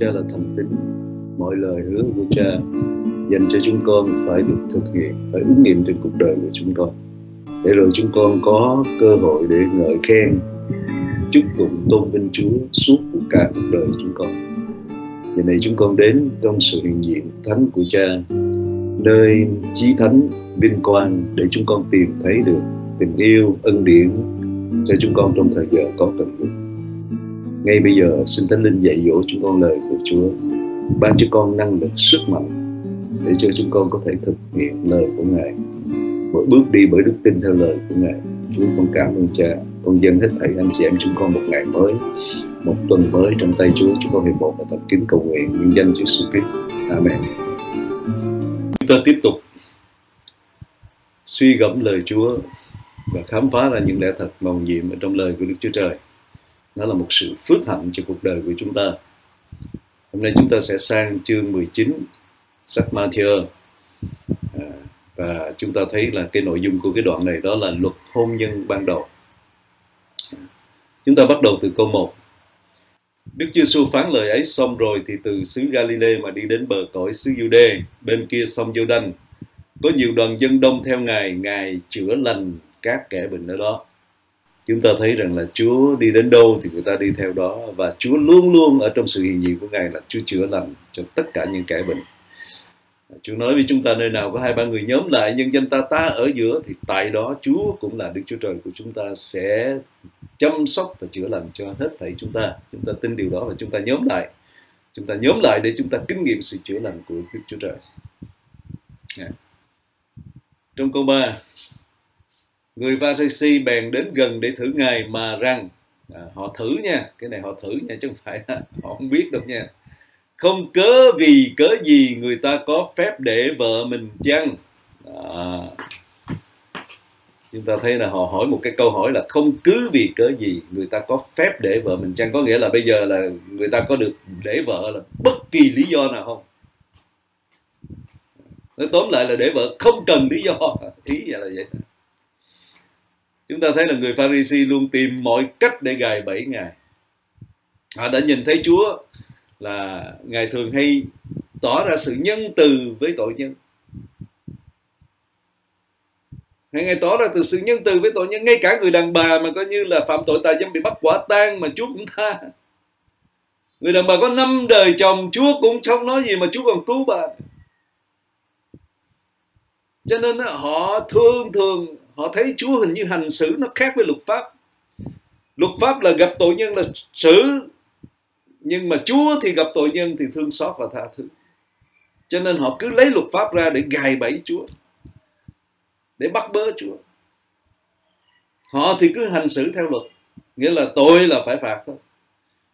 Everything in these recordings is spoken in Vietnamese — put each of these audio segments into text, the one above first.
cha là thành tín mọi lời hứa của cha dành cho chúng con phải được thực hiện phải ứng nghiệm trên cuộc đời của chúng con để rồi chúng con có cơ hội để ngợi khen chúc tụng tôn vinh Chúa suốt cả cuộc đời chúng con. Giờ này chúng con đến trong sự hiện diện thánh của Cha, nơi chí thánh vinh quang để chúng con tìm thấy được tình yêu ân điển cho chúng con trong thời giờ có cần thiết. Ngay bây giờ xin Thánh Linh dạy dỗ chúng con lời của Chúa, ban cho con năng lực sức mạnh để cho chúng con có thể thực hiện lời của Ngài mỗi bước đi bởi đức tin theo lời của Ngài. Chúa con cảm ơn Cha, con dâng hết thảy anh chị em chúng con một ngày mới, một tuần mới trong tay Chúa. Chúng con hiệp một và tập kính cầu nguyện nhân danh Chúa Jesus Christ. Amen. Chúng ta tiếp tục suy gẫm lời Chúa và khám phá ra những lẽ thật màu nhiệm ở trong lời của Đức Chúa Trời. Nó là một sự phước hạnh cho cuộc đời của chúng ta. Hôm nay chúng ta sẽ sang chương 19 sách Matthew à, và chúng ta thấy là cái nội dung của cái đoạn này đó là luật hôn nhân ban đầu. À, chúng ta bắt đầu từ câu 1. Đức Chúa xu phán lời ấy xong rồi thì từ xứ Galilee mà đi đến bờ cõi xứ Jude bên kia sông giô đanh có nhiều đoàn dân đông theo Ngài, Ngài chữa lành các kẻ bệnh ở đó. Chúng ta thấy rằng là Chúa đi đến đâu thì người ta đi theo đó, và Chúa luôn luôn ở trong sự hiện diện của Ngài là Chúa chữa lành cho tất cả những kẻ bệnh. Chúa nói với chúng ta nơi nào có hai, ba người nhóm lại, nhân danh ta ta ở giữa, thì tại đó Chúa cũng là Đức Chúa Trời của chúng ta sẽ chăm sóc và chữa lành cho hết thảy chúng ta. Chúng ta tin điều đó và chúng ta nhóm lại. Chúng ta nhóm lại để chúng ta kinh nghiệm sự chữa lành của Đức Chúa Trời. Dạ. Trong câu 3 Người Pharisee bèn đến gần để thử Ngài mà rằng à, họ thử nha, cái này họ thử nha chứ không phải là họ không biết đâu nha. Không cớ vì cớ gì người ta có phép để vợ mình chăng? À, chúng ta thấy là họ hỏi một cái câu hỏi là không cứ vì cớ gì người ta có phép để vợ mình chăng? Có nghĩa là bây giờ là người ta có được để vợ là bất kỳ lý do nào không? Nói tóm lại là để vợ không cần lý do ý vậy là vậy chúng ta thấy là người Pharisee luôn tìm mọi cách để gài bẫy ngài. Họ đã nhìn thấy Chúa là ngài thường hay tỏ ra sự nhân từ với tội nhân. Ngài tỏ ra từ sự nhân từ với tội nhân, ngay cả người đàn bà mà coi như là phạm tội tà dâm bị bắt quả tang mà Chúa cũng tha. Người đàn bà có năm đời chồng, Chúa cũng không nói gì mà Chúa còn cứu bà. Cho nên họ thường thường họ thấy Chúa hình như hành xử nó khác với luật pháp. Luật pháp là gặp tội nhân là xử, nhưng mà Chúa thì gặp tội nhân thì thương xót và tha thứ. Cho nên họ cứ lấy luật pháp ra để gài bẫy Chúa, để bắt bớ Chúa. Họ thì cứ hành xử theo luật, nghĩa là tội là phải phạt thôi.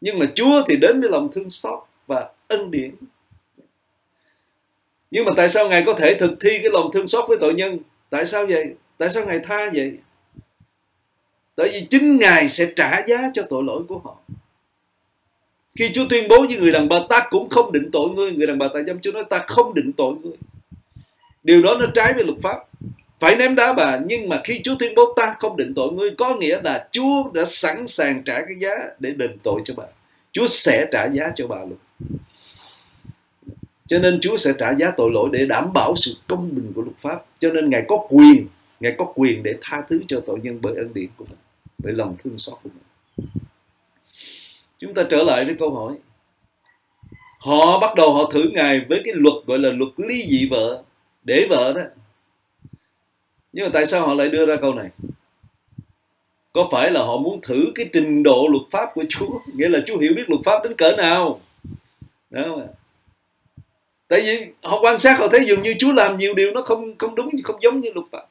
Nhưng mà Chúa thì đến với lòng thương xót và ân điển. Nhưng mà tại sao ngài có thể thực thi cái lòng thương xót với tội nhân? Tại sao vậy? Tại sao ngài tha vậy? Tại vì chính ngài sẽ trả giá cho tội lỗi của họ. Khi Chúa tuyên bố với người đàn bà, ta cũng không định tội ngươi. Người đàn bà tại dâm Chúa nói, ta không định tội ngươi. Điều đó nó trái với luật pháp. Phải ném đá bà, nhưng mà khi Chúa tuyên bố, ta không định tội ngươi, có nghĩa là Chúa đã sẵn sàng trả cái giá để đền tội cho bà. Chúa sẽ trả giá cho bà luôn. Cho nên Chúa sẽ trả giá tội lỗi để đảm bảo sự công bình của luật pháp. Cho nên Ngài có quyền Ngài có quyền để tha thứ cho tội nhân bởi ân điển của mình, bởi lòng thương xót của mình. Chúng ta trở lại với câu hỏi. Họ bắt đầu họ thử ngài với cái luật gọi là luật ly dị vợ, để vợ đó. Nhưng mà tại sao họ lại đưa ra câu này? Có phải là họ muốn thử cái trình độ luật pháp của Chúa? Nghĩa là Chúa hiểu biết luật pháp đến cỡ nào? Đó mà. tại vì họ quan sát, họ thấy dường như Chúa làm nhiều điều nó không không đúng, không giống như luật pháp.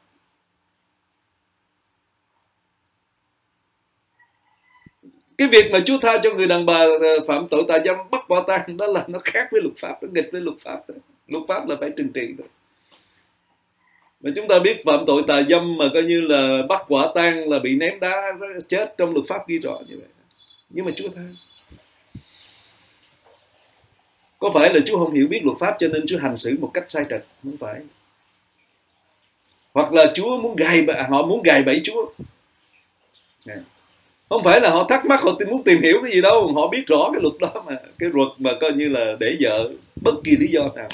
Cái việc mà Chúa tha cho người đàn bà ờ, phạm tội tà dâm, bắt quả tang, đó là nó khác với luật pháp, nó nghịch với luật pháp đó. luật pháp là phải trừng trị thôi. Mà chúng ta biết phạm tội tà dâm mà coi như là bắt quả tang là bị ném đá chết trong luật pháp ghi rõ như vậy. Nhưng mà Chúa tha. Có phải là Chúa không hiểu biết luật pháp cho nên Chúa hành xử một cách sai trật? Không phải. Hoặc là Chúa muốn gài họ muốn gài bẫy Chúa. Dạ không phải là họ thắc mắc họ muốn tìm hiểu cái gì đâu họ biết rõ cái luật đó mà cái luật mà coi như là để vợ bất kỳ lý do nào.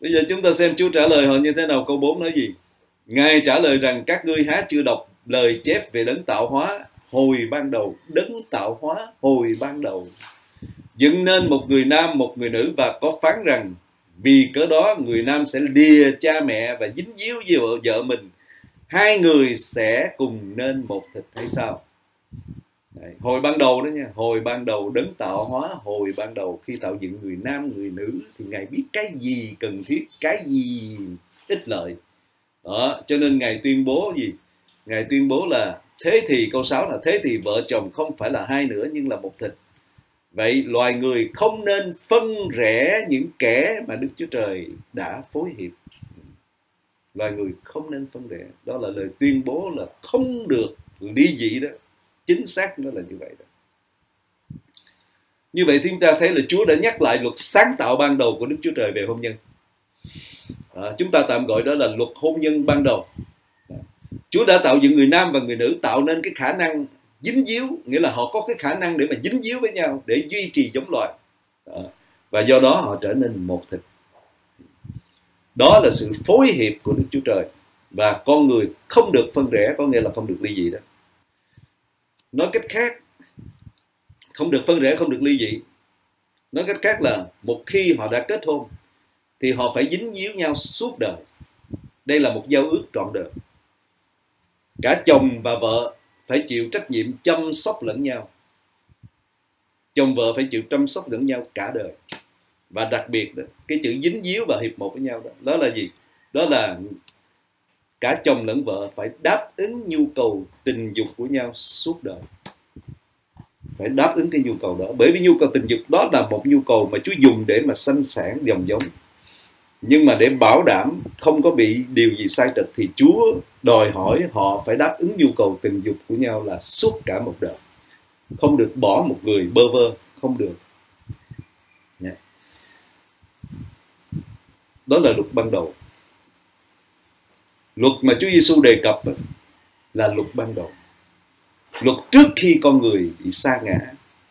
Bây giờ chúng ta xem Chúa trả lời họ như thế nào câu 4 nói gì? Ngài trả lời rằng các ngươi há chưa đọc lời chép về đấng tạo hóa hồi ban đầu. Đấng tạo hóa hồi ban đầu. Dựng nên một người nam một người nữ và có phán rằng vì cớ đó người nam sẽ lìa cha mẹ và dính díu với vợ, vợ mình hai người sẽ cùng nên một thịt hay sao? Đấy, hồi ban đầu đó nha hồi ban đầu đấng tạo hóa hồi ban đầu khi tạo dựng người nam người nữ thì ngài biết cái gì cần thiết cái gì ích lợi. Đó cho nên ngài tuyên bố gì? Ngài tuyên bố là thế thì câu 6 là thế thì vợ chồng không phải là hai nữa nhưng là một thịt. Vậy loài người không nên phân rẽ những kẻ mà đức chúa trời đã phối hiệp loài người không nên phân rẽ đó là lời tuyên bố là không được ly dị đó. Chính xác nó là như vậy đó. Như vậy thì chúng ta thấy là Chúa đã nhắc lại luật sáng tạo ban đầu của Đức Chúa Trời về hôn nhân. À, chúng ta tạm gọi đó là luật hôn nhân ban đầu. À, Chúa đã tạo dựng người nam và người nữ tạo nên cái khả năng dính díu nghĩa là họ có cái khả năng để mà dính díu với nhau để duy trì giống loài. À, và do đó họ trở nên một thịt đó là sự phối hiệp của Đức Chúa Trời. Và con người không được phân rẽ, có nghĩa là không được ly dị đó. Nói cách khác, không được phân rẽ, không được ly dị. Nói cách khác là, một khi họ đã kết hôn, thì họ phải dính díu nhau suốt đời. Đây là một giao ước trọn đời. Cả chồng và vợ phải chịu trách nhiệm chăm sóc lẫn nhau. Chồng vợ phải chịu chăm sóc lẫn nhau cả đời và đặc biệt đó, cái chữ dính díu và hiệp một với nhau đó đó là gì? Đó là cả chồng lẫn vợ phải đáp ứng nhu cầu tình dục của nhau suốt đời. Phải đáp ứng cái nhu cầu đó. Bởi vì nhu cầu tình dục đó là một nhu cầu mà Chúa dùng để mà sanh sản dòng giống. Nhưng mà để bảo đảm không có bị điều gì sai trật thì Chúa đòi hỏi họ phải đáp ứng nhu cầu tình dục của nhau là suốt cả một đời. Không được bỏ một người bơ vơ không được. Đó là luật ban đầu. Luật mà Chúa Giêsu đề cập là luật ban đầu. Luật trước khi con người bị sa ngã,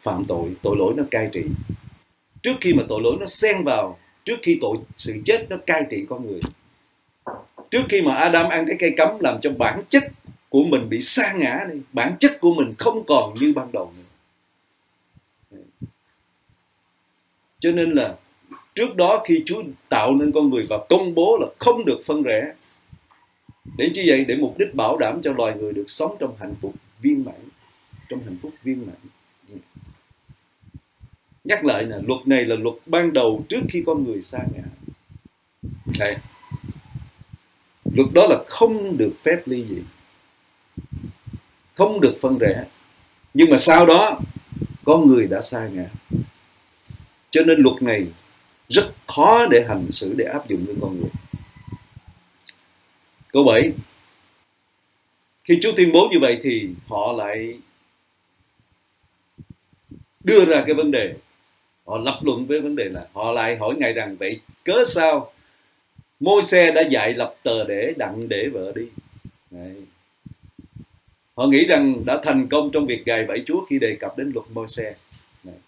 phạm tội tội lỗi nó cai trị. Trước khi mà tội lỗi nó xen vào, trước khi tội sự chết nó cai trị con người. Trước khi mà Adam ăn cái cây cấm làm cho bản chất của mình bị sa ngã đi, bản chất của mình không còn như ban đầu nữa. Cho nên là trước đó khi Chúa tạo nên con người và công bố là không được phân rẽ để chi vậy để mục đích bảo đảm cho loài người được sống trong hạnh phúc viên mãn, trong hạnh phúc viên mãn. Nhắc lại là luật này là luật ban đầu trước khi con người sa ngã. Đây. luật đó là không được phép ly dị, không được phân rẽ. Nhưng mà sau đó, con người đã sa ngã. Cho nên luật này rất khó để hành xử, để áp dụng với con người. Câu 7 khi Chúa tuyên bố như vậy thì họ lại đưa ra cái vấn đề, họ lập luận với vấn đề là họ lại hỏi ngài rằng, vậy cớ sao môi xe đã dạy lập tờ để đặng để vợ đi? Đấy. họ nghĩ rằng đã thành công trong việc gài bẫy Chúa khi đề cập đến luật môi xe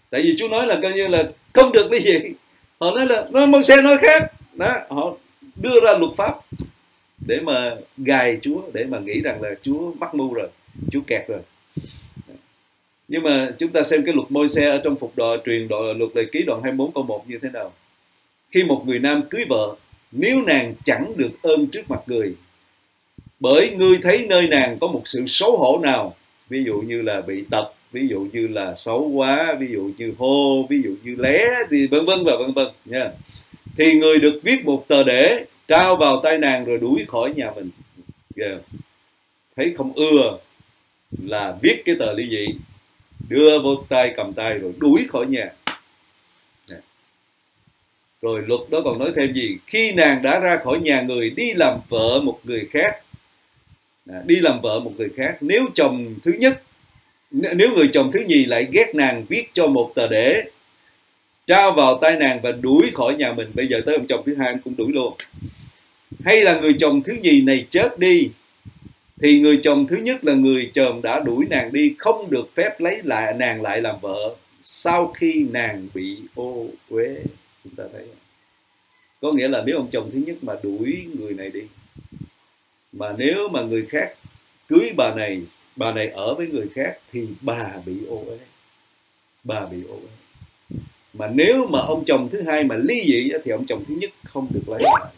tại vì Chúa nói là coi như là không được cái gì họ nói là, nó môi xe nói khác. Đó, họ đưa ra luật pháp để mà gài Chúa, để mà nghĩ rằng là Chúa mắc mưu rồi, Chúa kẹt rồi. Nhưng mà chúng ta xem cái luật môi xe ở trong phục đò truyền đội luật lệ ký đoạn 24 câu 1 như thế nào? Khi một người nam cưới vợ, nếu nàng chẳng được ơn trước mặt người, bởi ngươi thấy nơi nàng có một sự xấu hổ nào, ví dụ như là bị tật ví dụ như là xấu quá, ví dụ như hô, ví dụ như lé thì vân vân và vân vân, nha. Thì người được viết một tờ để trao vào tay nàng rồi đuổi khỏi nhà mình. Yeah. thấy không ưa là viết cái tờ ly dị, đưa vô tay cầm tay rồi đuổi khỏi nhà. Yeah. rồi luật đó còn nói thêm gì? Khi nàng đã ra khỏi nhà người, đi làm vợ một người khác. Đi làm vợ một người khác. Nếu chồng thứ nhất nếu người chồng thứ nhì lại ghét nàng viết cho một tờ để, trao vào tay nàng và đuổi khỏi nhà mình, bây giờ tới ông chồng thứ hai cũng đuổi luôn. Hay là người chồng thứ nhì này chết đi, thì người chồng thứ nhất là người chồng đã đuổi nàng đi, không được phép lấy lại, nàng lại làm vợ sau khi nàng bị ô uế. Chúng ta thấy có nghĩa là nếu ông chồng thứ nhất mà đuổi người này đi, mà nếu mà người khác cưới bà này bà này ở với người khác thì bà bị ô uế. Bà bị ô uế. Mà nếu mà ông chồng thứ hai mà ly dị thì ông chồng thứ nhất không được lấy lại.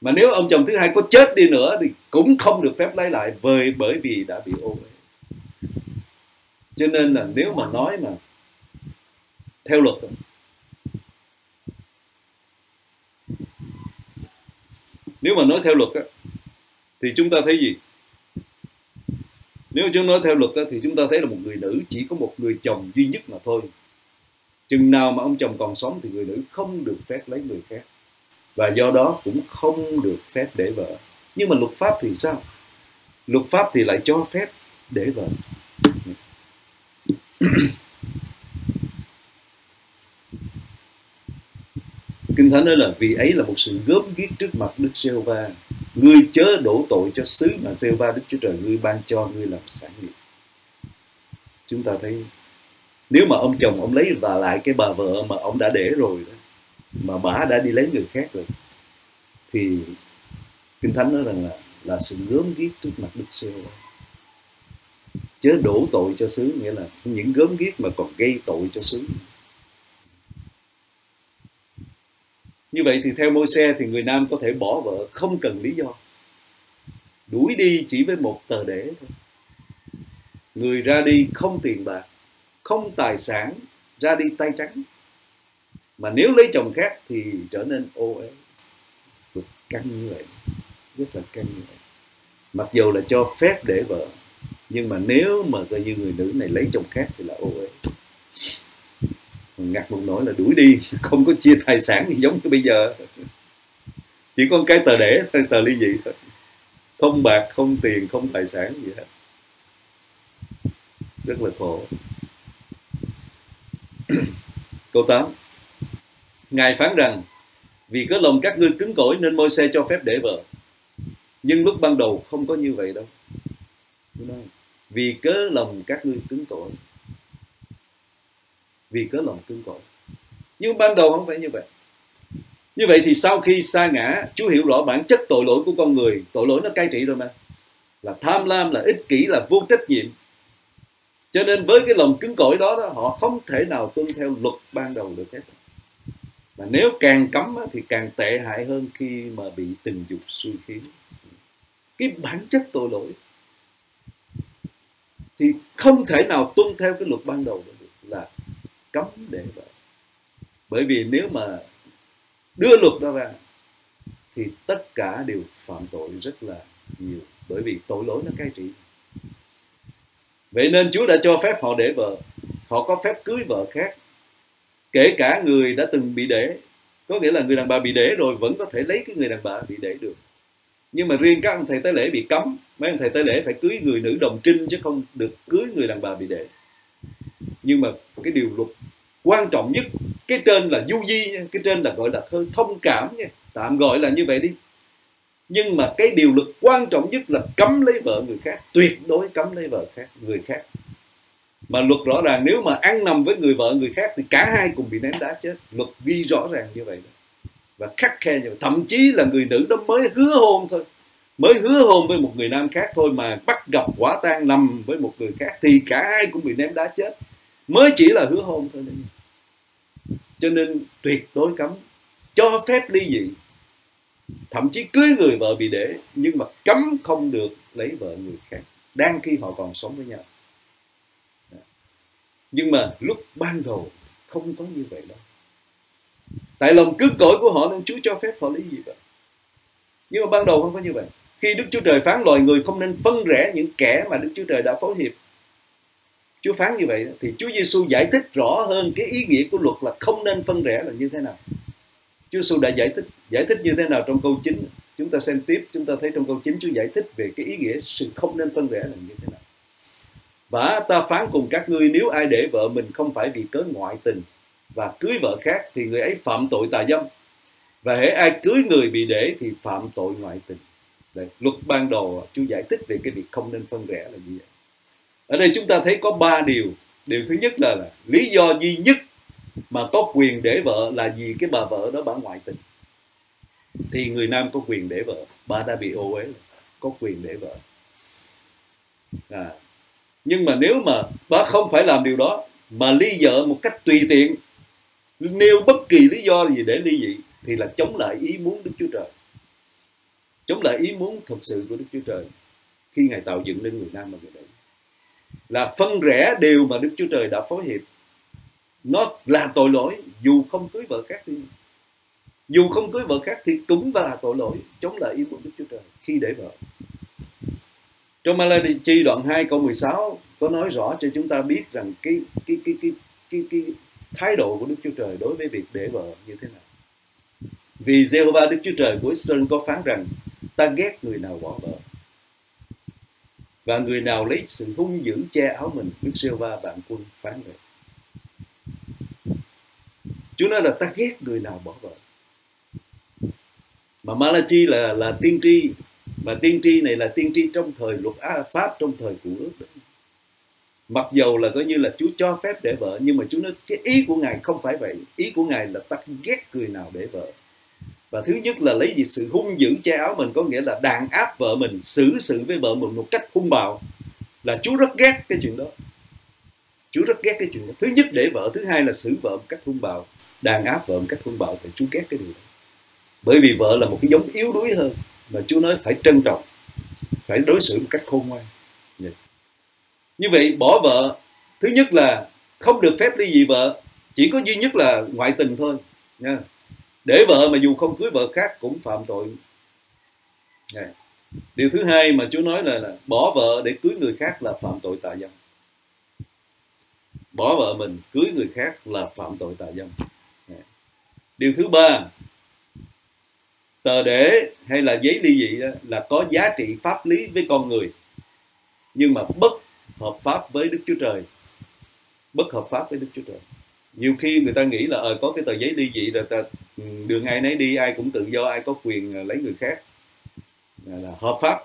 Mà nếu ông chồng thứ hai có chết đi nữa thì cũng không được phép lấy lại bởi bởi vì đã bị ô uế. Cho nên là nếu mà nói mà theo luật nếu mà nói theo luật á, thì chúng ta thấy gì? Nếu chúng nói theo luật đó, thì chúng ta thấy là một người nữ chỉ có một người chồng duy nhất mà thôi. Chừng nào mà ông chồng còn sống thì người nữ không được phép lấy người khác. Và do đó cũng không được phép để vợ. Nhưng mà luật pháp thì sao? Luật pháp thì lại cho phép để vợ. Kinh Thánh nói là vì ấy là một sự gớm ghiếc trước mặt Đức giê va Ngươi chớ đổ tội cho xứ mà gieo ba Đức Chúa Trời. Ngươi ban cho, ngươi làm sản nghiệp. Chúng ta thấy, nếu mà ông chồng ông lấy và lại cái bà vợ mà ông đã để rồi đó, mà bà đã đi lấy người khác rồi, thì kinh thánh nói rằng là là sự gớm ghiếc trước mặt đức giê chớ đổ tội cho xứ nghĩa là những gớm ghiếc mà còn gây tội cho xứ. Như vậy thì theo môi xe thì người nam có thể bỏ vợ, không cần lý do. Đuổi đi chỉ với một tờ để thôi. Người ra đi không tiền bạc, không tài sản, ra đi tay trắng. Mà nếu lấy chồng khác thì trở nên ô uế. Cực căng như vậy, rất là căng như vậy. Mặc dù là cho phép để vợ, nhưng mà nếu mà coi như người nữ này lấy chồng khác thì là ô uế ngặt một nỗi là đuổi đi, không có chia tài sản gì giống như bây giờ. Chỉ có cái tờ để thôi tờ ly dị thôi. Không bạc, không tiền, không tài sản gì hết. Rất là khổ. Câu 8 Ngài phán rằng, vì có lòng các ngươi cứng cỏi nên môi xe cho phép để vợ. Nhưng lúc ban đầu không có như vậy đâu. Vì cớ lòng các ngươi cứng cỏi vì cớ lòng cứng cỏi nhưng ban đầu không phải như vậy. Như vậy thì sau khi sa ngã Chúa hiểu rõ bản chất tội lỗi của con người tội lỗi nó cai trị rồi mà. Là tham lam là ích kỷ là vô trách nhiệm. Cho nên với cái lòng cứng cỏi đó, đó họ không thể nào tuân theo luật ban đầu được hết. Mà nếu càng cấm thì càng tệ hại hơn khi mà bị tình dục suy khiến. Cái bản chất tội lỗi thì không thể nào tuân theo cái luật ban đầu được cấm để vợ bởi vì nếu mà đưa luật đó ra, thì tất cả đều phạm tội rất là nhiều, bởi vì tội lỗi nó cai trị. Vậy nên Chúa đã cho phép họ để vợ. Họ có phép cưới vợ khác, kể cả người đã từng bị để. Có nghĩa là người đàn bà bị để rồi vẫn có thể lấy cái người đàn bà bị để được. Nhưng mà riêng các ông thầy tế lễ bị cấm. Mấy ông thầy tế lễ phải cưới người nữ đồng trinh chứ không được cưới người đàn bà bị để nhưng mà cái điều luật quan trọng nhất, cái trên là du di cái trên là gọi là hơi thông cảm nha. Tạm gọi là như vậy đi. Nhưng mà cái điều luật quan trọng nhất là cấm lấy vợ người khác, tuyệt đối cấm lấy vợ khác, người khác. Mà luật rõ ràng, nếu mà ăn nằm với người vợ người khác thì cả hai cùng bị ném đá chết. Luật ghi rõ ràng như vậy đó. và khắc khe như vậy. Thậm chí là người nữ đó mới hứa hôn thôi. Mới hứa hôn với một người nam khác thôi mà bắt gặp quả tang nằm với một người khác thì cả hai cũng bị ném đá chết mới chỉ là hứa hôn thôi. Đấy. cho nên tuyệt đối cấm. Cho phép ly dị. Thậm chí cưới người vợ bị để, nhưng mà cấm không được lấy vợ người khác. Đang khi họ còn sống với nhau. Nhưng mà lúc ban đầu không có như vậy đâu. Tại lòng cứng cỏi của họ nên Chúa cho phép họ lấy gì vậy? Nhưng mà ban đầu không có như vậy. Khi Đức Chúa Trời phán loài người không nên phân rẽ những kẻ mà Đức Chúa Trời đã phối hiệp Chúa phán như vậy thì Chúa Giêsu giải thích rõ hơn cái ý nghĩa của luật là không nên phân rẽ là như thế nào. Chúa Giêsu đã giải thích giải thích như thế nào trong câu 9 chúng ta xem tiếp chúng ta thấy trong câu 9 Chúa giải thích về cái ý nghĩa sự không nên phân rẽ là như thế nào. Và ta phán cùng các ngươi nếu ai để vợ mình không phải vì cớ ngoại tình và cưới vợ khác thì người ấy phạm tội tà dâm. Và hễ ai cưới người bị để thì phạm tội ngoại tình. Đấy, luật ban đầu Chúa giải thích về cái việc không nên phân rẽ là như vậy ở đây chúng ta thấy có ba điều. Điều thứ nhất là, là lý do duy nhất mà có quyền để vợ là vì cái bà vợ đó bà ngoại tình. Thì người nam có quyền để vợ bà đã bị ô uế có quyền để vợ. À. nhưng mà nếu mà bà không phải làm điều đó mà ly vợ một cách tùy tiện nêu bất kỳ lý do gì để ly dị thì là chống lại ý muốn Đức Chúa Trời. Chống lại ý muốn thật sự của Đức Chúa Trời khi Ngài tạo dựng nên người nam và người nữ là phân rẽ điều mà Đức Chúa Trời đã phối hiệp. Nó là tội lỗi dù không cưới vợ khác đi dù không cưới vợ khác thì cũng là tội lỗi chống lại ý muốn Đức Chúa Trời khi để vợ. Trong Malachi đoạn 2 câu 16 có nói rõ cho chúng ta biết rằng cái cái cái cái cái, cái thái độ của Đức Chúa Trời đối với việc để vợ như thế nào. Vì Jehovah Đức Chúa Trời của Israel có phán rằng ta ghét người nào bỏ vợ và người nào lấy sự hung dữ che áo mình, Đức Jehovah bạn quân phán vậy. Chúa nói là ta ghét người nào bỏ vợ. Mà Malachi là là tiên tri và tiên tri này là tiên tri trong thời luật pháp, trong thời cũ ước đó mặc dầu là coi như là Chúa cho phép để vợ, nhưng mà Chúa nói cái ý của ngài không phải vậy ý của ngài là ta ghét người nào để vợ và thứ nhất là lấy gì sự hung dữ che áo mình có nghĩa là đàn áp vợ mình, xử sự với vợ mình một cách hung bạo là Chúa rất ghét cái chuyện đó. Chúa rất ghét cái chuyện đó. Thứ nhất để vợ, thứ hai là xử vợ một cách hung bạo, đàn áp vợ một cách hung bạo thì Chúa ghét cái điều đó. Bởi vì vợ là một cái giống yếu đuối hơn mà Chúa nói phải trân trọng, phải đối xử một cách khôn ngoan. Dạ. Như vậy, bỏ vợ, thứ nhất là không được phép ly dị vợ, chỉ có duy nhất là ngoại tình thôi, nha để vợ mà dù không cưới vợ khác cũng phạm tội. Điều thứ hai mà Chúa nói là, là bỏ vợ để cưới người khác là phạm tội tà dâm. Bỏ vợ mình cưới người khác là phạm tội tà dâm. Điều thứ ba tờ để hay là giấy ly dị đó là có giá trị pháp lý với con người nhưng mà bất hợp pháp với Đức Chúa Trời. Bất hợp pháp với Đức Chúa Trời nhiều khi người ta nghĩ là ờ có cái tờ giấy ly dị rồi ta ừ, đường ai nấy đi, ai cũng tự do, ai có quyền ờ, lấy người khác. Là hợp pháp.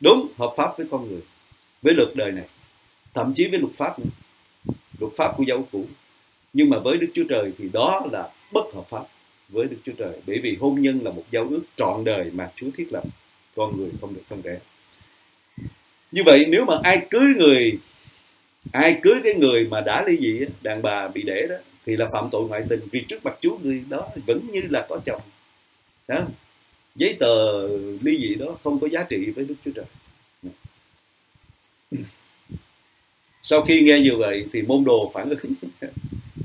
Đúng, hợp pháp với con người, với luật đời này, thậm chí với luật pháp nữa, luật pháp của giáo cũ nhưng mà với Đức Chúa Trời thì đó là bất hợp pháp với Đức Chúa Trời, bởi vì hôn nhân là một giao ước trọn đời mà Chúa thiết lập, con người không được phân rẽ như vậy nếu mà ai cưới người ai cưới cái người mà đã ly dị đàn bà bị đẻ đó, thì là phạm tội ngoại tình. Vì trước mặt Chúa người đó vẫn như là có chồng. Đó. giấy tờ ly dị đó không có giá trị với Đức Chúa Trời. Sau khi nghe như vậy thì môn đồ phản ứng.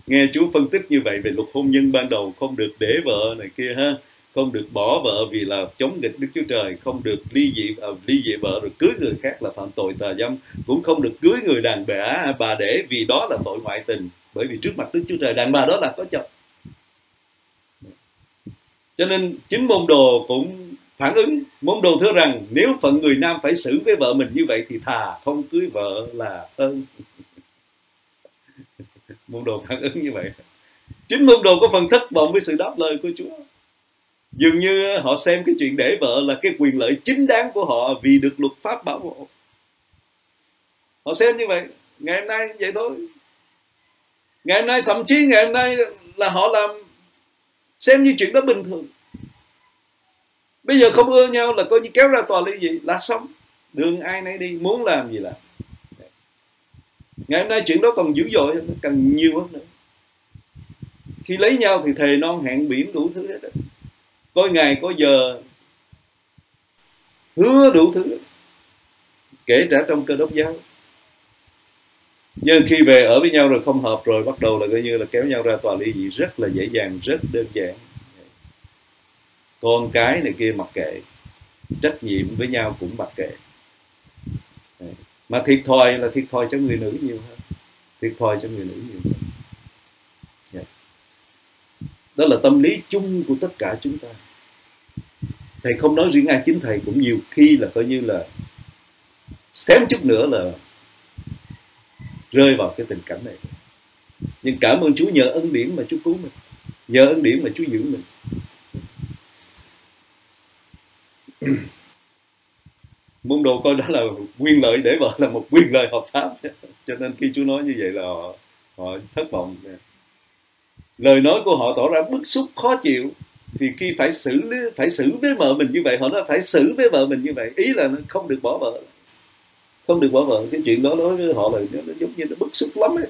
Nghe Chúa phân tích như vậy về luật hôn nhân ban đầu không được để vợ này kia ha không được bỏ vợ vì là chống nghịch Đức Chúa Trời, không được ly dị uh, ly dị vợ rồi cưới người khác là phạm tội tà dâm, cũng không được cưới người đàn bà bà để vì đó là tội ngoại tình, bởi vì trước mặt Đức Chúa Trời đàn bà đó là có chồng. Cho nên chính môn đồ cũng phản ứng, môn đồ thưa rằng nếu phận người nam phải xử với vợ mình như vậy thì thà không cưới vợ là hơn. môn đồ phản ứng như vậy. Chính môn đồ có phần thất vọng với sự đáp lời của Chúa dường như họ xem cái chuyện để vợ là cái quyền lợi chính đáng của họ vì được luật pháp bảo hộ. Họ xem như vậy. Ngày hôm nay vậy thôi. Ngày hôm nay, thậm chí ngày hôm nay là họ làm xem như chuyện đó bình thường. Bây giờ không ưa nhau là coi như kéo ra tòa ly gì là xong. Đường ai nấy đi, muốn làm gì làm. Ngày hôm nay chuyện đó còn dữ dội cần nhiều hơn nữa. Khi lấy nhau thì thề non hẹn biển đủ thứ hết đó có ngày, có giờ. Hứa đủ thứ, kể cả trong cơ đốc giáo. Nhưng khi về ở với nhau rồi không hợp rồi, bắt đầu là coi như là kéo nhau ra tòa ly dị rất là dễ dàng, rất đơn giản. Con cái này kia mặc kệ, trách nhiệm với nhau cũng mặc kệ. Mà thiệt thòi là thiệt thòi cho người nữ nhiều hơn. Thiệt thòi cho người nữ nhiều hơn đó là tâm lý chung của tất cả chúng ta. Thầy không nói riêng ai chính thầy cũng nhiều khi là coi như là xém chút nữa là rơi vào cái tình cảnh này. Nhưng cảm ơn Chúa nhờ ân điển mà Chúa cứu mình nhờ ân điển mà Chúa giữ mình. Môn đồ coi đó là quyền lợi để vợ là một quyền lợi hợp pháp. Cho nên khi Chúa nói như vậy là họ, họ thất vọng lời nói của họ tỏ ra bức xúc khó chịu. Vì khi phải xử phải xử với vợ mình như vậy họ nói phải xử với vợ mình như vậy ý là không được bỏ vợ. Không được bỏ vợ cái chuyện đó đối với họ là nó, nó giống như nó bức xúc lắm ấy.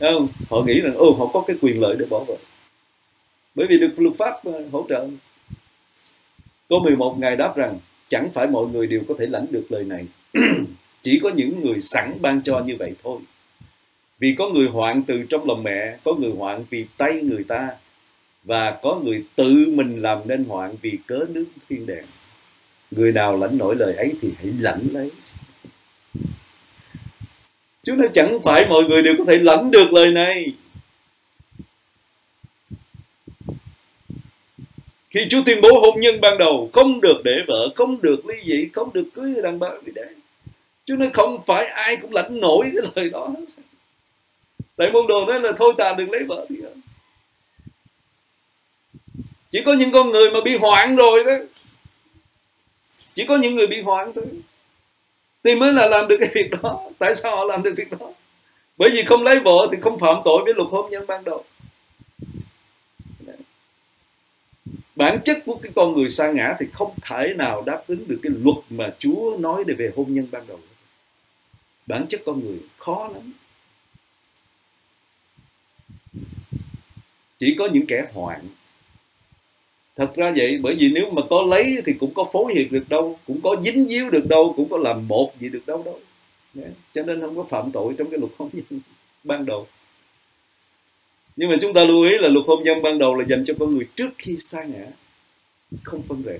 Không? Họ nghĩ rằng ô họ có cái quyền lợi để bỏ vợ. Bởi vì được luật pháp ờ, hỗ trợ. Câu 11 ngài đáp rằng chẳng phải mọi người đều có thể lãnh được lời này. Chỉ có những người sẵn ban cho như vậy thôi vì có người hoạn từ trong lòng mẹ có người hoạn vì tay người ta và có người tự mình làm nên hoạn vì cớ nước thiên đàng. Người nào lãnh nổi lời ấy thì hãy lãnh lấy. Chúa nói chẳng phải mọi người đều có thể lãnh được lời này. Khi Chúa tuyên bố hôn nhân ban đầu Không được để vợ, không được ly dị Không được cưới đàn bà vì đấy Chúa nói không phải ai cũng lãnh nổi cái lời đó Tại môn đồ nói là thôi ta đừng lấy vợ thì Chỉ có những con người mà bị hoạn rồi đó. Chỉ có những người bị hoạn thôi. Thì mới là làm được cái việc đó. Tại sao họ làm được việc đó? Bởi vì không lấy vợ thì không phạm tội với luật hôn nhân ban đầu. Bản chất của cái con người sa ngã thì không thể nào đáp ứng được cái luật mà Chúa nói để về hôn nhân ban đầu. Bản chất con người khó lắm. Chỉ có những kẻ hoạn. Thật ra vậy, bởi vì nếu mà có lấy thì cũng có phối hiệp được đâu, cũng có dính díu được đâu, cũng có làm một gì được đâu đâu. Cho nên không có phạm tội trong cái luật hôn nhân ban đầu. Nhưng mà chúng ta lưu ý là luật hôn nhân ban đầu là dành cho con người trước khi sa ngã, không phân rẽ.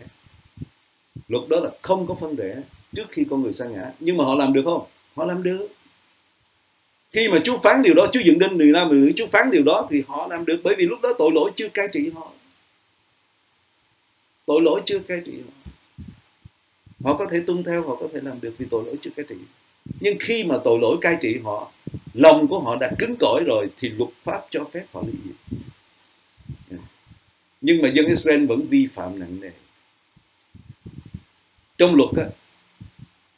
Luật đó là không có phân rẽ trước khi con người sa ngã. Nhưng mà họ làm được không? Họ làm được khi mà Chúa phán điều đó Chúa dựng nên người nam người nữ Chúa phán điều đó thì họ làm được bởi vì lúc đó tội lỗi chưa cai trị họ. Tội lỗi chưa cai trị họ. Họ có thể tuân theo họ có thể làm được vì tội lỗi chưa cai trị. Nhưng khi mà tội lỗi cai trị họ lòng của họ đã cứng cỏi rồi thì luật pháp cho phép họ ly dị. Nhưng mà dân Israel vẫn vi phạm nặng nề. Trong luật á,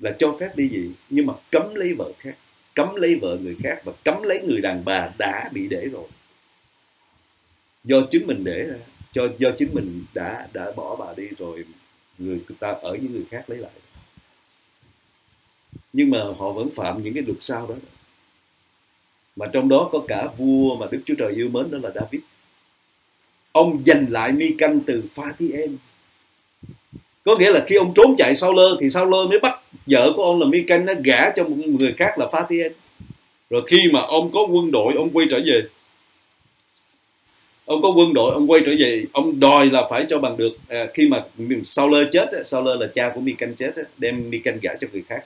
là cho phép ly dị nhưng mà cấm lấy vợ khác cấm lấy vợ người khác và cấm lấy người đàn bà đã bị để rồi. Do chính mình để ra, cho, do chính mình đã đã bỏ bà đi rồi, người ta ở với người khác lấy lại. Nhưng mà họ vẫn phạm những cái luật sau đó. Mà trong đó có cả vua mà Đức Chúa Trời yêu mến đó là David. Ông giành lại mi canh từ Pha-ti-en. Có nghĩa là khi ông trốn chạy sau lơ thì sau lơ mới bắt vợ của ông là Mikan nó gả cho một người khác là Pha Thiên, rồi khi mà ông có quân đội ông quay trở về. Ông có quân đội ông quay trở về ông đòi là phải cho bằng được. À, khi mà sau lơ chết sau lơ là cha của Mikan chết đem Mikan gả cho người khác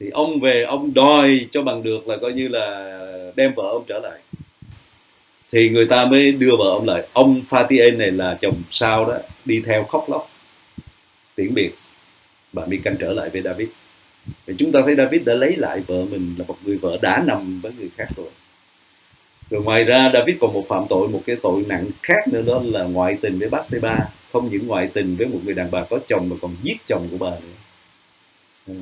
thì ông về ông đòi cho bằng được là coi như là đem vợ ông trở lại. Thì người ta mới đưa vợ ông lại. Ông Fatien này là chồng sau đó đi theo khóc lóc tiễn biệt bà Mikan trở lại với David. Thì chúng ta thấy David đã lấy lại vợ mình là một người vợ đã nằm với người khác rồi. Rồi ngoài ra, David còn một phạm tội, một cái tội nặng khác nữa, đó là ngoại tình với Bathsheba. Không những ngoại tình với một người đàn bà có chồng mà còn giết chồng của bà nữa.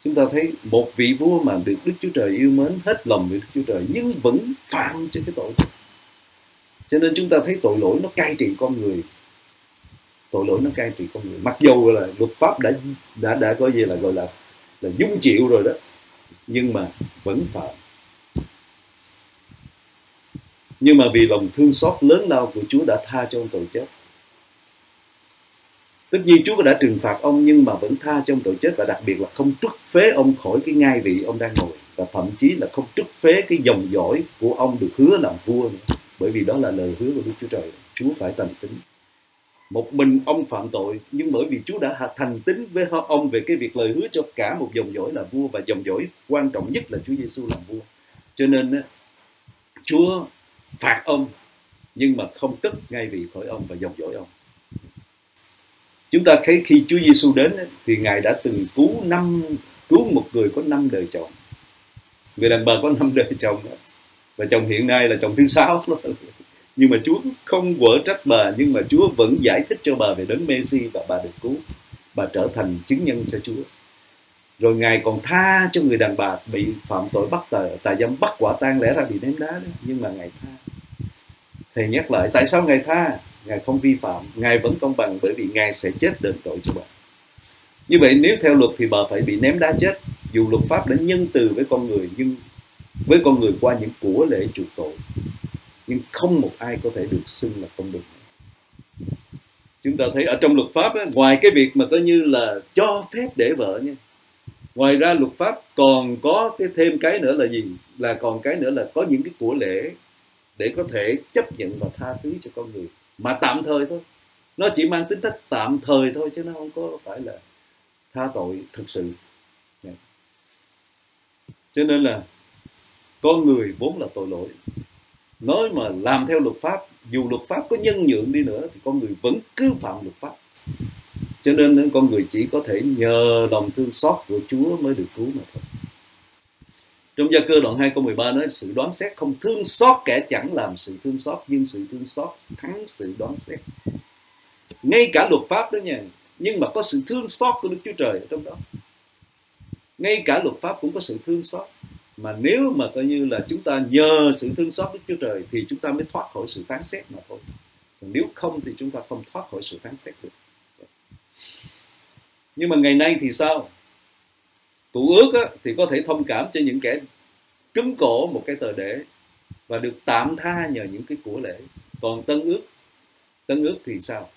Chúng ta thấy một vị vua mà được Đức Chúa Trời yêu mến, hết lòng với Đức Chúa Trời, nhưng vẫn phạm trên cái tội. Cho nên chúng ta thấy tội lỗi nó cai trị con người tội lỗi nó cai trị con người. Mặc dù là luật pháp đã đã đã có gì là gọi là là dung chịu rồi đó, nhưng mà vẫn phạm nhưng mà vì lòng thương xót lớn lao của Chúa đã tha cho ông tội chết. Tất nhiên Chúa đã trừng phạt ông nhưng mà vẫn tha cho ông tội chết và đặc biệt là không trút phế ông khỏi cái ngai vị ông đang ngồi. Và thậm chí là không trút phế cái dòng dõi của ông được hứa làm vua nữa. bởi vì đó là lời hứa của Đức Chúa Trời. Chúa phải thành tính một mình ông phạm tội, nhưng bởi vì Chúa đã thành tín với ông về cái việc lời hứa cho cả một dòng dõi là vua và dòng dõi quan trọng nhất là Chúa Giêsu làm vua. Cho nên Chúa phạt ông, nhưng mà không cất ngay vị khỏi ông và dòng dõi ông. Chúng ta thấy khi Chúa Giêsu đến thì ngài đã từng cứu năm, cứu một người có năm đời chồng. Người đàn bà có năm đời chồng và chồng hiện nay là chồng thứ sáu. nhưng mà Chúa không quở trách bà, nhưng mà Chúa vẫn giải thích cho bà về đấng Messi và bà được cứu. Bà trở thành chứng nhân cho Chúa. Rồi ngài còn tha cho người đàn bà bị phạm tội bắt tờ tà dâm, bắt quả tang, lẽ ra bị ném đá đó nhưng mà ngài tha. Thầy nhắc lại, tại sao ngài tha? Ngài không vi phạm, ngài vẫn công bằng, bởi vì ngài sẽ chết đền tội cho bà. Như vậy nếu theo luật thì bà phải bị ném đá chết. Dù luật pháp đã nhân từ với con người, nhưng với con người qua những của lễ chuộc tội nhưng không một ai có thể được xưng là công bình. Chúng ta thấy ở trong luật pháp ấy, ngoài cái việc mà coi như là cho phép để vợ nha ngoài ra luật pháp còn có cái thêm cái nữa là gì? Là còn cái nữa là có những cái của lễ để có thể chấp nhận và tha thứ cho con người. Mà tạm thời thôi. Nó chỉ mang tính chất tạm thời thôi chứ nó không có phải là tha tội thực sự. Cho nên là con người vốn là tội lỗi nói mà làm theo luật pháp, dù luật pháp có nhân nhượng đi nữa, thì con người vẫn cứ phạm luật pháp. Cho nên con người chỉ có thể nhờ lòng thương xót của Chúa mới được cứu mà thôi. Trong gia cơ đoạn 2 câu 13 nói, sự đoán xét không thương xót kẻ chẳng làm sự thương xót, nhưng sự thương xót thắng sự đoán xét. Ngay cả luật pháp đó nha, nhưng mà có sự thương xót của Đức Chúa Trời ở trong đó. Ngay cả luật pháp cũng có sự thương xót mà nếu mà coi như là chúng ta nhờ sự thương xót Đức Chúa Trời thì chúng ta mới thoát khỏi sự phán xét mà thôi. Còn nếu không thì chúng ta không thoát khỏi sự phán xét được. Nhưng mà ngày nay thì sao? Cụ ước á, thì có thể thông cảm cho những kẻ cứng cổ một cái tờ để và được tạm tha nhờ những cái của lễ. Còn tân ước tân ước thì sao?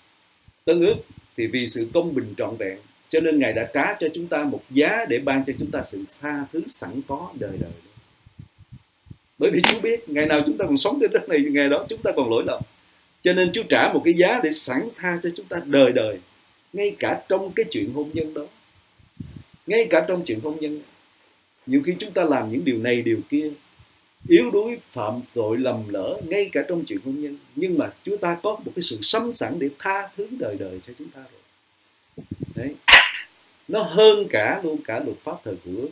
Tân ước thì vì sự công bình trọn vẹn cho nên ngài đã trả cho chúng ta một giá để ban cho chúng ta sự tha thứ sẵn có đời đời. Bởi vì Chúa biết, ngày nào chúng ta còn sống trên đất này, ngày đó chúng ta còn lỗi lầm. Cho nên Chúa trả một cái giá để sẵn tha cho chúng ta đời đời, ngay cả trong cái chuyện hôn nhân đó. Ngay cả trong chuyện hôn nhân. Nhiều khi chúng ta làm những điều này, điều kia, yếu đuối, phạm tội, lầm lỡ, ngay cả trong chuyện hôn nhân. Nhưng mà chúng ta có một cái sự sắm sẵn để tha thứ đời đời cho chúng ta rồi. Đấy nó hơn cả luôn cả luật pháp thời của.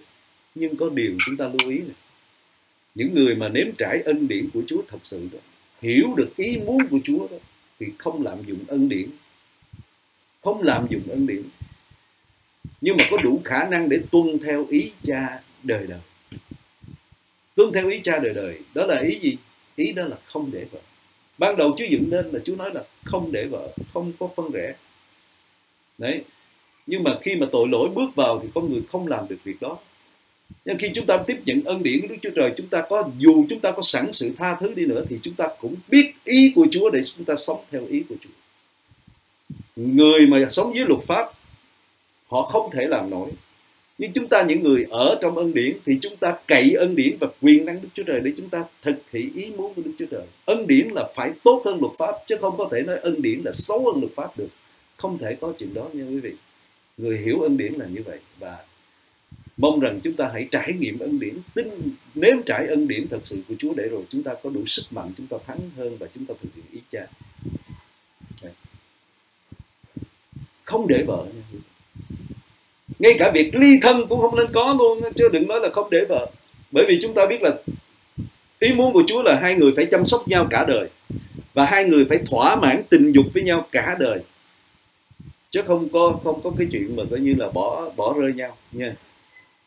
Nhưng có điều chúng ta lưu ý này những người mà nếm trải ân điển của Chúa thật sự đó, hiểu được ý muốn của Chúa đó, thì không lạm dụng ân điển. Không lạm dụng ân điển. Nhưng mà có đủ khả năng để tuân theo ý cha đời đời. Tuân theo ý cha đời đời, đó là ý gì? Ý đó là không để vợ. Ban đầu Chúa dựng nên là Chúa nói là không để vợ, không có phân rẽ. Đấy nhưng mà khi mà tội lỗi bước vào thì con người không làm được việc đó nhưng khi chúng ta tiếp nhận ân điển của Đức Chúa Trời, chúng ta có, dù chúng ta có sẵn sự tha thứ đi nữa, thì chúng ta cũng biết ý của Chúa để chúng ta sống theo ý của Chúa người mà sống dưới luật pháp, họ không thể làm nổi nhưng chúng ta những người ở trong ân điển thì chúng ta cậy ân điển và quyền năng Đức Chúa Trời để chúng ta thực hiện ý muốn của Đức Chúa Trời. Ân điển là phải tốt hơn luật pháp, chứ không có thể nói ân điển là xấu hơn luật pháp được. Không thể có chuyện đó nha quý vị. Người hiểu ân điển là như vậy. Và mong rằng chúng ta hãy trải nghiệm ân điển. Tin, nếm trải ân điển thật sự của Chúa để rồi chúng ta có đủ sức mạnh, chúng ta thắng hơn và chúng ta thực hiện ý cha. Không để vợ. Ngay cả việc ly thân cũng không nên có luôn. Chứ đừng nói là không để vợ. Bởi vì chúng ta biết là ý muốn của Chúa là hai người phải chăm sóc nhau cả đời và hai người phải thỏa mãn tình dục với nhau cả đời chứ không có không có cái chuyện mà coi như là bỏ bỏ rơi nhau nha.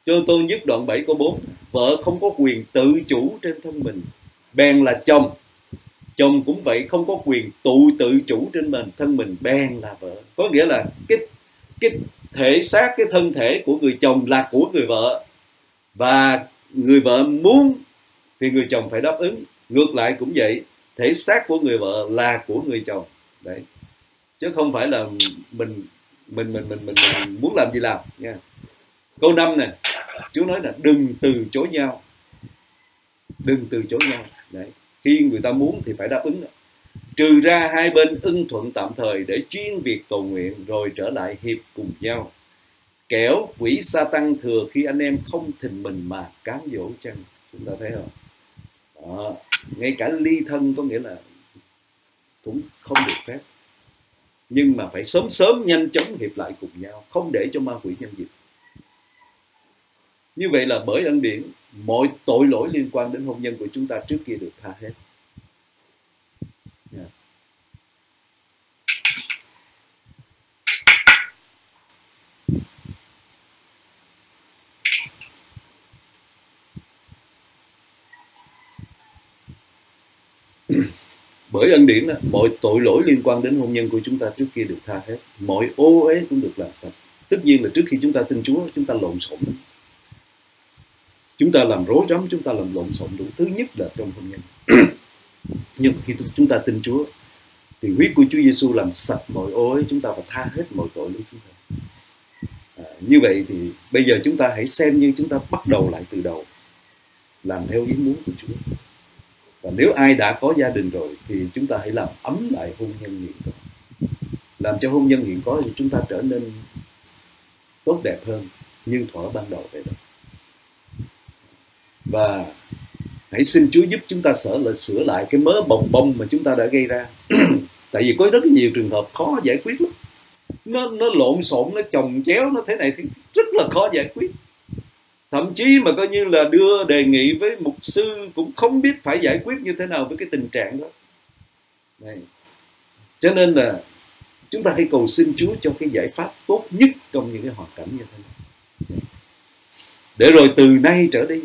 Cho tôi nhất đoạn 7 câu 4 vợ không có quyền tự chủ trên thân mình, bèn là chồng. Chồng cũng vậy, không có quyền tụ tự chủ trên mình, thân mình bèn là vợ. Có nghĩa là cái cái thể xác, cái thân thể của người chồng là của người vợ. Và người vợ muốn thì người chồng phải đáp ứng. Ngược lại cũng vậy, thể xác của người vợ là của người chồng. Đấy chứ không phải là mình mình mình mình mình, mình muốn làm gì làm nha. Câu năm này chú nói là đừng từ chối nhau. Đừng từ chối nhau. Đấy khi người ta muốn thì phải đáp ứng đó. Trừ ra hai bên ưng thuận tạm thời để chuyên việc cầu nguyện rồi trở lại hiệp cùng nhau. Kẻo quỷ sa tăng thừa khi anh em không thình mình mà cám dỗ chăng? Chúng ta thấy không? Đó. ngay cả ly thân có nghĩa là cũng không được phép nhưng mà phải sớm sớm nhanh chóng hiệp lại cùng nhau, không để cho ma quỷ nhân dịp như vậy là bởi ân điển, mọi tội lỗi liên quan đến hôn nhân của chúng ta trước kia được tha hết. Bởi ân điển đó, mọi tội lỗi liên quan đến hôn nhân của chúng ta trước kia được tha hết. Mọi ô uế cũng được làm sạch. Tất nhiên là trước khi chúng ta tin Chúa chúng ta lộn xộn. Chúng ta làm rối rắm chúng ta làm lộn xộn đủ thứ nhất là trong hôn nhân. Nhưng khi chúng ta tin Chúa thì huyết của Chúa Giêsu làm sạch mọi ô uế chúng ta và tha hết mọi tội lỗi chúng ta. À, như vậy thì bây giờ chúng ta hãy xem như chúng ta bắt đầu lại từ đầu làm theo ý muốn của Chúa và nếu ai đã có gia đình rồi thì chúng ta hãy làm ấm lại hôn nhân hiện có làm cho hôn nhân hiện có thì chúng ta trở nên tốt đẹp hơn như thuở ban đầu vậy đó. Và hãy xin Chúa giúp chúng ta sửa lại sửa lại cái mớ bồng bông mà chúng ta đã gây ra. Tại vì có rất nhiều trường hợp khó giải quyết lắm. Nó nó lộn xộn, nó chồng chéo, nó thế này, thì rất là khó giải quyết thậm chí mà coi như là đưa đề nghị với mục sư cũng không biết phải giải quyết như thế nào với cái tình trạng đó này. cho nên là chúng ta hãy cầu xin Chúa cho cái giải pháp tốt nhất trong những cái hoàn cảnh như thế này để rồi từ nay trở đi,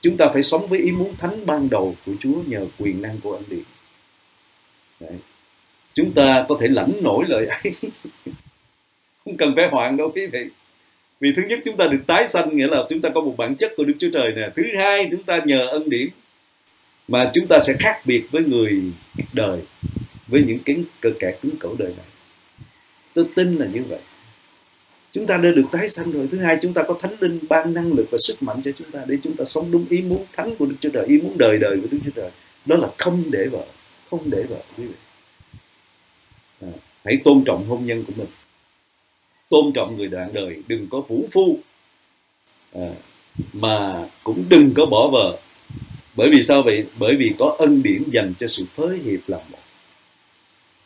chúng ta phải sống với ý muốn thánh ban đầu của Chúa nhờ quyền năng của ân điển Đấy. chúng ta có thể lãnh nổi lời ấy không cần phải hoàng đâu quý vị vì thứ nhất chúng ta được tái sanh nghĩa là chúng ta có một bản chất của Đức Chúa Trời nè. Thứ hai chúng ta nhờ ân điển mà chúng ta sẽ khác biệt với người đời với những cái cơ kẻ cứng cẩu đời này. Tôi tin là như vậy. Chúng ta đã được tái sanh rồi. Thứ hai chúng ta có thánh linh ban năng lực và sức mạnh cho chúng ta để chúng ta sống đúng ý muốn thánh của Đức Chúa Trời ý muốn đời đời của Đức Chúa Trời. Đó là không để vợ không để vợ quý vị. À, hãy tôn trọng hôn nhân của mình tôn trọng người đoạn đời đừng có vũ phu. À, mà cũng đừng có bỏ vợ bởi vì sao vậy? Bởi vì có ân điển dành cho sự phối hiệp làm một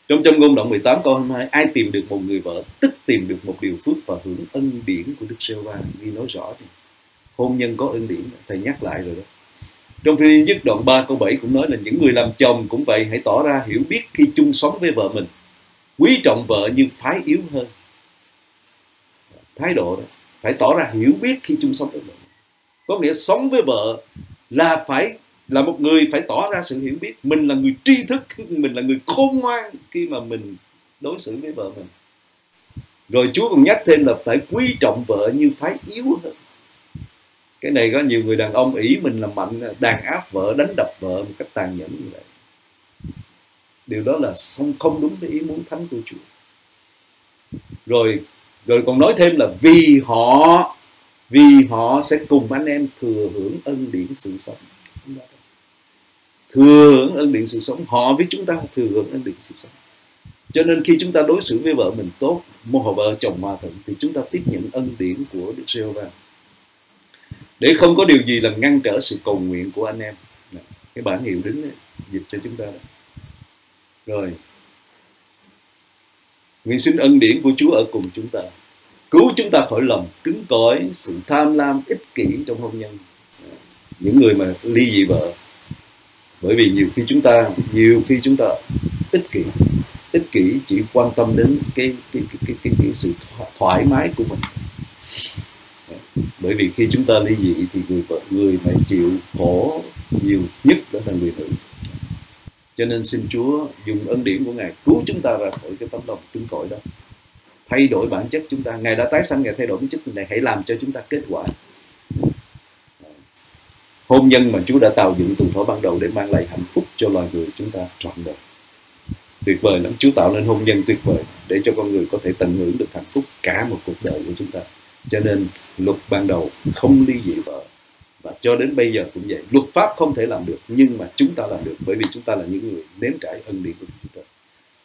trong trong ngôn đoạn 18 câu 22 ai tìm được một người vợ tức tìm được một điều phước và hưởng ân điển của Đức Sêu Va ghi nói rõ thì hôn nhân có ân điển thầy nhắc lại rồi đó. Trong phiên nhất đoạn 3 câu 7 cũng nói là những người làm chồng cũng vậy hãy tỏ ra hiểu biết khi chung sống với vợ mình. Quý trọng vợ như phái yếu hơn thái độ đó. Phải tỏ ra hiểu biết khi chung sống với vợ có nghĩa sống với vợ là phải là một người phải tỏ ra sự hiểu biết. Mình là người tri thức, mình là người khôn ngoan khi mà mình đối xử với vợ mình. Rồi Chúa còn nhắc thêm là phải quý trọng vợ như phái yếu hơn. Cái này có nhiều người đàn ông ý mình là mạnh, đàn áp vợ, đánh đập vợ một cách tàn nhẫn như vậy. Điều đó là không không đúng với ý muốn thánh của Chúa. Rồi rồi còn nói thêm là vì họ vì họ sẽ cùng anh em thừa hưởng ân điển sự sống. Thừa hưởng ân điển sự sống họ với chúng ta thừa hưởng ân điển sự sống. Cho nên khi chúng ta đối xử với vợ mình tốt một họ vợ chồng hòa thuận thì chúng ta tiếp nhận ân điển của Đức giê va để không có điều gì làm ngăn trở sự cầu nguyện của anh em. Cái bản hiệu đứng đấy, dịch cho chúng ta. Đó. rồi nguyện xin ân điển của Chúa ở cùng chúng ta cứu chúng ta khỏi lòng cứng cỏi sự tham lam ích kỷ trong hôn nhân. Những người mà ly dị vợ bởi vì nhiều khi chúng ta nhiều khi chúng ta ích kỷ. Ích kỷ chỉ quan tâm đến cái cái cái cái, cái, cái sự thoải mái của mình. Bởi vì khi chúng ta ly dị thì người vợ người phải chịu khổ nhiều nhất đó là người nữ. Cho nên xin Chúa dùng ân điển của Ngài cứu chúng ta ra khỏi cái tấm lòng cứng cỏi đó thay đổi bản chất chúng ta. Ngài đã tái sanh, ngài thay đổi bản chất này. Hãy làm cho chúng ta kết quả. Hôn nhân mà Chúa đã tạo dựng từ thuở ban đầu để mang lại hạnh phúc cho loài người chúng ta trọn đời. Tuyệt vời lắm. Chúa tạo nên hôn nhân tuyệt vời để cho con người có thể tận hưởng được hạnh phúc cả một cuộc đời của chúng ta. Cho nên luật ban đầu không ly dị vợ. Và cho đến bây giờ cũng vậy. Luật pháp không thể làm được, nhưng mà chúng ta làm được. Bởi vì chúng ta là những người nếm trải ân điển của Chúa.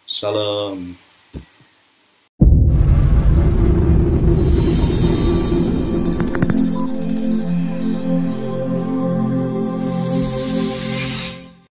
Shalom.